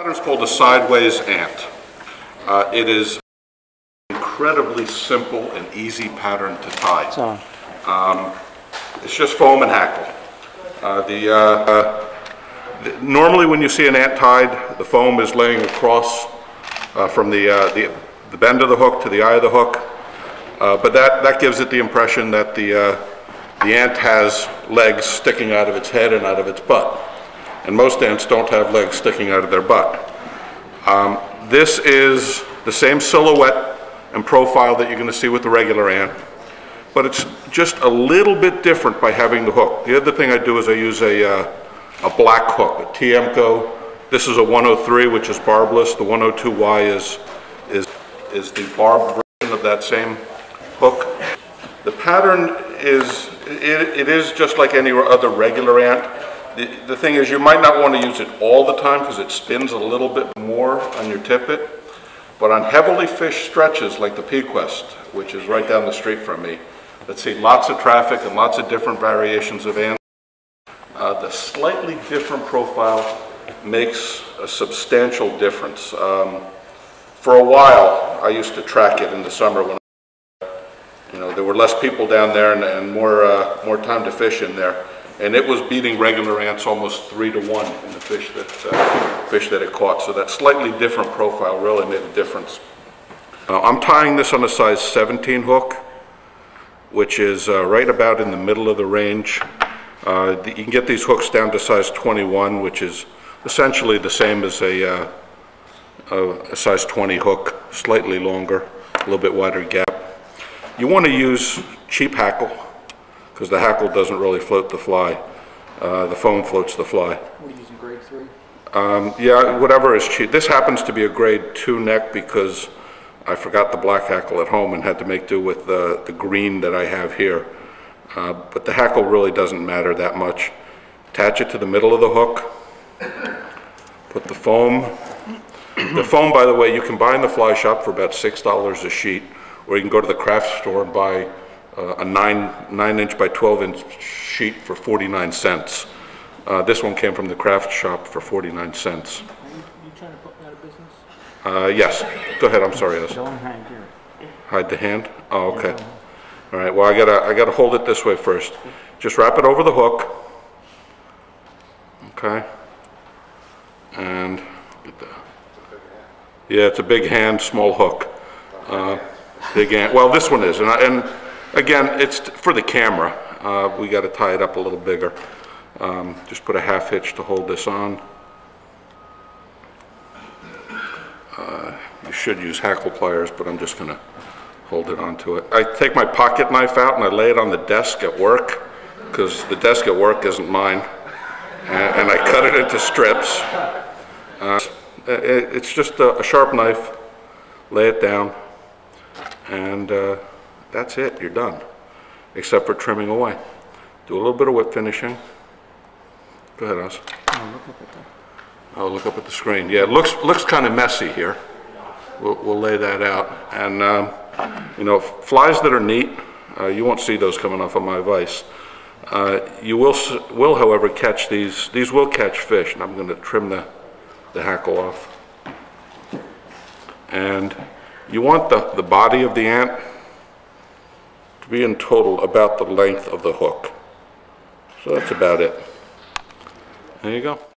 pattern is called a sideways ant. Uh, It is incredibly simple and easy pattern to tie. So, It's just foam and hackle. Uh, The, uh, uh, the- normally when you see an ant tied, the foam is laying across uh, from the, uh, the the bend of the hook to the eye of the hook. Uh, But that, that gives it the impression that the, uh, the ant has legs sticking out of its head and out of its butt. And most ants don't have legs sticking out of their butt. Um, This is the same silhouette and profile that you're going to see with the regular ant, but it's just a little bit different by having the hook. The other thing I do is I use a, uh, a black hook, a Tiemco. This is a 103, which is barbless. The 102Y is, is, is the barbed version of that same hook. The pattern is, it, it is just like any other regular ant. The, the thing is, you might not want to use it all the time because it spins a little bit more on your tippet. But on heavily fished stretches like the Pequest, which is right down the street from me, that see lots of traffic and lots of different variations of ants, uh, the slightly different profile makes a substantial difference. Um, for a while, I used to track it in the summer when you know, there were less people down there and, and more, uh, more time to fish in there. And it was beating regular ants almost three to one in the fish that, uh, fish that it caught. So that slightly different profile really made a difference. Uh, I'm tying this on a size 17 hook, which is uh, right about in the middle of the range. Uh, the- You can get these hooks down to size 21, which is essentially the same as a, uh, a a size 20 hook, slightly longer, a little bit wider gap. You want to use cheap hackle, because the hackle doesn't really float the fly. Uh, The foam floats the fly. we're using grade three? Um, Yeah, whatever is cheap. This happens to be a grade two neck because I forgot the black hackle at home and had to make do with the, the green that I have here. Uh, But the hackle really doesn't matter that much. Attach it to the middle of the hook. Put the foam. The foam, by the way, you can buy in the fly shop for about six dollars a sheet, or you can go to the craft store and buy uh, a nine, nine inch by 12 inch sheet for 49 cents. Uh, This one came from the craft shop for 49 cents. Are you, you trying to put me out of business? Uh, Yes, go ahead, I'm sorry, yes. Don't hang here. Hide the hand? Oh, okay. All right, well, I gotta, I gotta hold it this way first. Just wrap it over the hook. Okay? And, get the, yeah, it's a big hand, small hook. Uh, Big hand, well, this one is, and I, and again, it's for the camera. Uh, we gotta tie it up a little bigger. Um, Just put a half hitch to hold this on. You should use hackle pliers, but I'm just gonna hold it onto it. I take my pocket knife out and I lay it on the desk at work, because the desk at work isn't mine, and and I cut it into strips. Uh, it- It's just a a sharp knife, lay it down, and uh, that's it, you're done, except for trimming away. Do a little bit of whip finishing. Go ahead, Oz. Oh, look up at that. Oh, look up at the screen. Yeah, it looks, looks kind of messy here. We'll, we'll lay that out. And, um, you know, flies that are neat, uh, you won't see those coming off of my vise. Uh, you will, will however catch these, these will catch fish, and I'm gonna trim the, the hackle off. And you want the, the body of the ant be in total about the length of the hook. So that's about it. There you go.